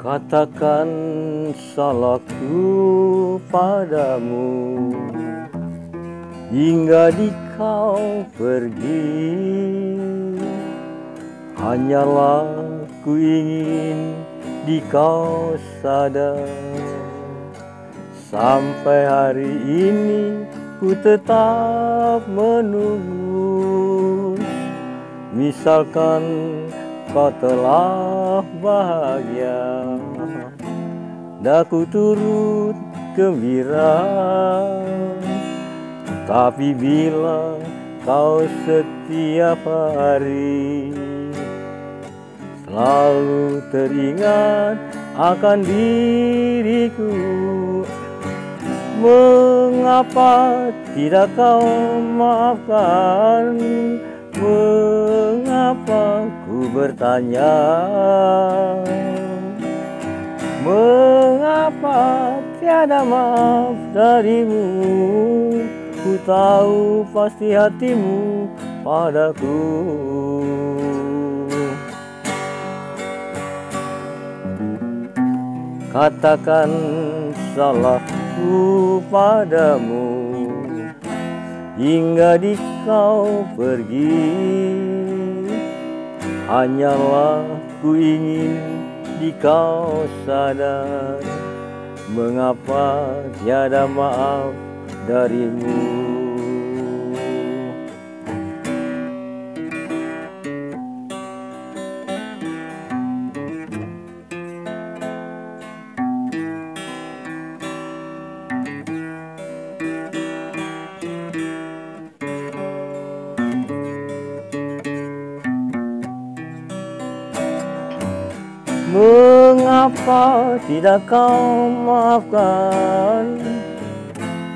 Katakan salahku padamu Hingga di kau pergi. Hanyalah ku ingin di kau sadar. Sampai hari ini ku tetap menunggu. Misalkan kau telah bahagia? Daku turut gembira. Tapi bila kau setiap hari Selalu teringat akan diriku Mengapa tidak kau maafkan Mengapa ku bertanya? Mengapa tiada maaf darimu? Ku tahu pasti hatimu padaku. Katakan salahku padamu Hingga di kau pergi Hanyalah ku ingin di kau sadar. Mengapa tiada maaf darimu Mengapa tidak kau maafkan?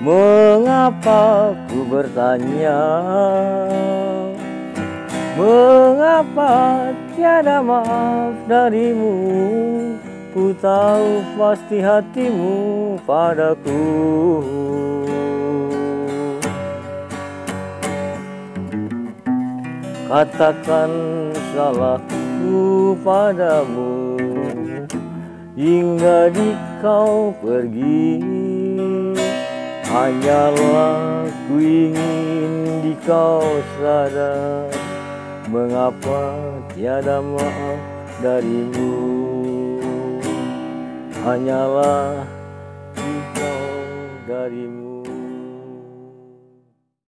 Mengapa ku bertanya? Mengapa tiada maaf darimu? Ku tahu pasti hatimu padaku. Katakan salahku padamu Hingga di kau pergi Hanyalah ku ingin di kau sadar. Mengapa tiada maaf darimu? Hanyalah di kau darimu